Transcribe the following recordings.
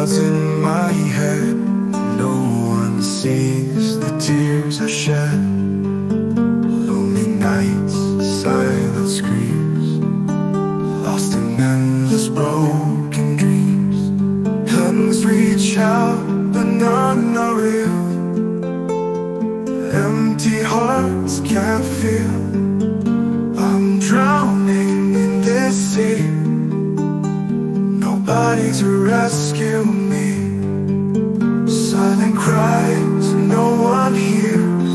clouds in my head. No one sees the tears I shed. Lonely nights, silent screams. Lost in endless broken dreams. Hands reach out, but none are real. Empty hearts can't feel. I'm drowning in this sea. Nobody to rescue me. Silent cries, no one hears.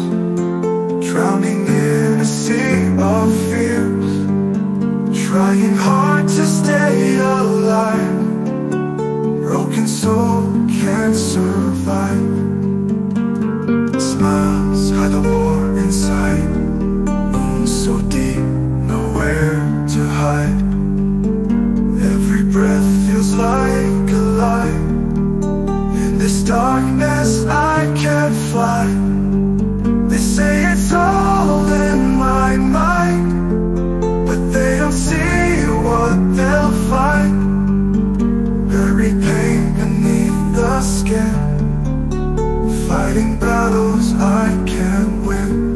Drowning in a sea of fears. Trying hard to stay alive. Broken soul can't darkness I can't fly. They say it's all in my mind But they don't see what they'll find. Buried pain beneath the skin Fighting battles I can't win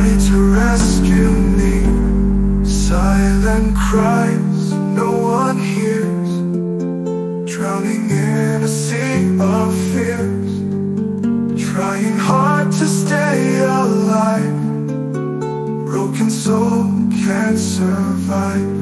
Nobody to rescue me. Silent cries no one hears. Drowning in a sea of fears. Trying hard to stay alive. Broken soul can't survive